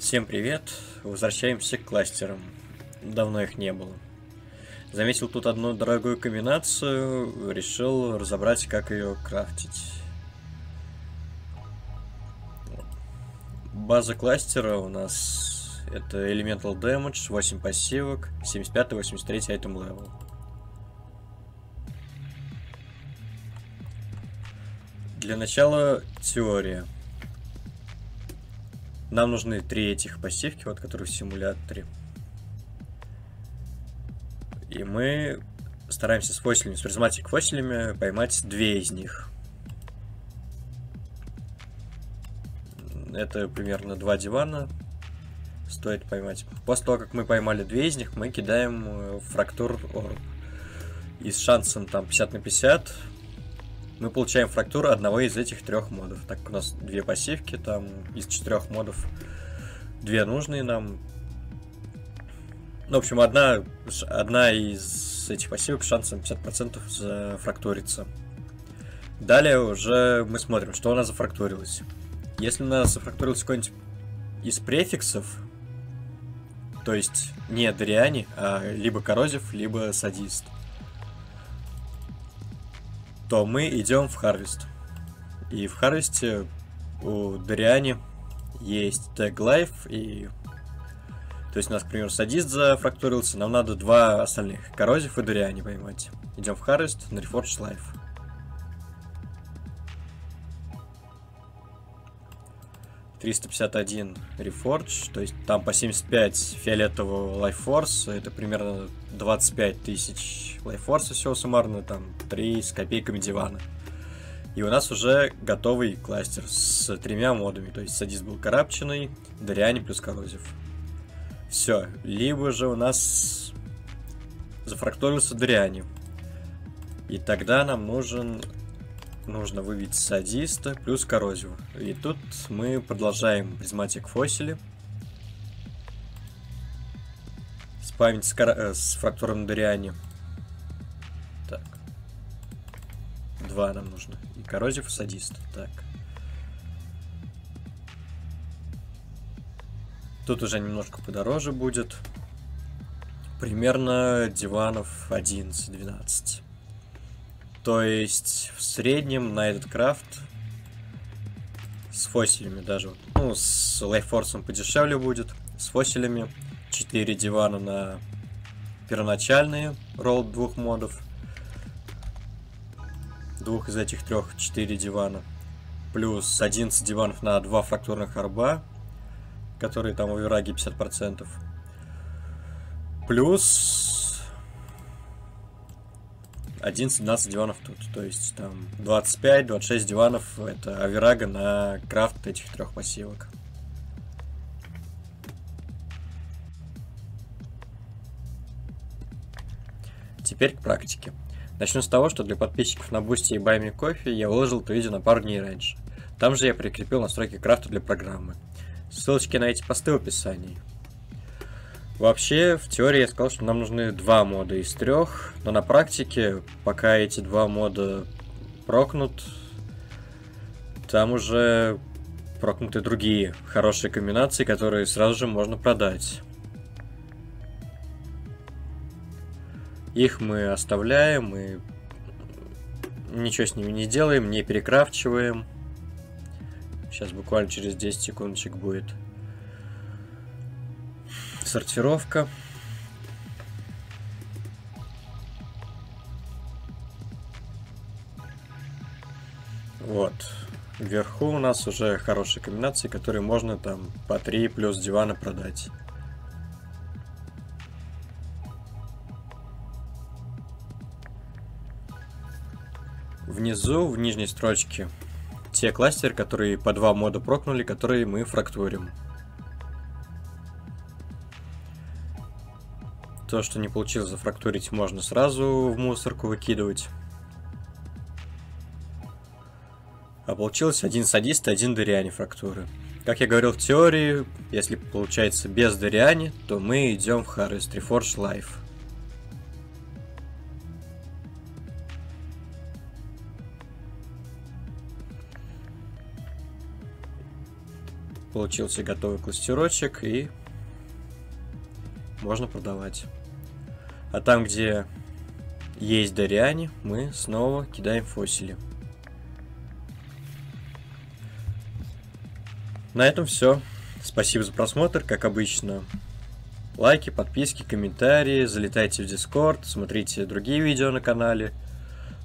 Всем привет! Возвращаемся к кластерам. Давно их не было. Заметил тут одну дорогую комбинацию, решил разобрать, как ее крафтить. База кластера у нас это Elemental Damage, 8 пассивок, 75-83 item level. Для начала теория. Нам нужны три этих пассивки, вот которые в симуляторе. И мы стараемся с fossil ями, с prismatic fossil ями поймать две из них. Это примерно два дивана стоит поймать. После того, как мы поймали две из них, мы кидаем э, fracture. И с шансом там 50 на 50 мы получаем фрактуру одного из этих трех модов. Так у нас две пассивки, там из четырех модов две нужные нам. Ну, в общем, одна, одна из этих пассивок с шансом 50% зафрактурится. Далее уже мы смотрим, что у нас зафрактурилось. Если у нас зафрактурился какой-нибудь из префиксов, то есть не Дориане, а либо коррозив, либо садист, то мы идем в Харвест. И в Харвесте у Дориане есть тег Life и... То есть у нас, к примеру, садист зафрактурился, нам надо два остальных. Коррозив и Дориане поймать. Идем в Харвест на Reforged Life. Триста пятьдесят один Reforge, то есть там по 75 фиолетового Life Force, это примерно 25 тысяч лайфорса всего суммарно, там 3 с копейками дивана. И у нас уже готовый кластер с тремя модами. То есть садист был карабчиной, Дориане плюс коррозив. Все. Либо же у нас зафракторился Дориане. И тогда нам нужен нужно вывести садиста плюс коррозию. И тут мы продолжаем prismatic fossil и. Спамить с, кар... э, с fracture ом Дориане. Так. Два нам нужно. И corrosive, и садист. Так. Тут уже немножко подороже будет. Примерно диванов 11-12. То есть в среднем на этот крафт с фосилями даже, ну, с лайфорсом подешевле будет, с фосилями 4 дивана на первоначальные ролл двух модов. Двух из этих трех 4 дивана. Плюс 11 диванов на два фрактурных арба, которые там у Вираги 50%. Плюс 11-12 диванов тут. То есть там 25-26 диванов это average на крафт этих трех пассивок. Теперь к практике. Начну с того, что для подписчиков на Boosty и Buy Me Coffee я выложил это видео на пару дней раньше. Там же я прикрепил настройки крафта для программы. Ссылочки на эти посты в описании. Вообще, в теории я сказал, что нам нужны два мода из трех, но на практике, пока эти два мода прокнут, там уже прокнуты другие хорошие комбинации, которые сразу же можно продать. Их мы оставляем, мы ничего с ними не делаем, не перекрафчиваем. Сейчас буквально через 10 секундочек будет сортировка. Вот. Вверху у нас уже хорошие комбинации, которые можно там по 3 плюс дивана продать. внизу, в нижней строчке, те кластеры, которые по два мода прокнули, которые мы фрактурим. То, что не получилось зафрактурить, можно сразу в мусорку выкидывать. А получилось один садист и один дориане фрактуры. Как я говорил в теории, если получается без дориане, то мы идем в Harvest Reforged Life. Получился готовый кластерочек и можно продавать. А там, где есть Дариане, мы снова кидаем фосили. На этом все. Спасибо за просмотр, как обычно. Лайки, подписки, комментарии, залетайте в Дискорд, смотрите другие видео на канале.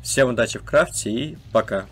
Всем удачи в крафте и пока.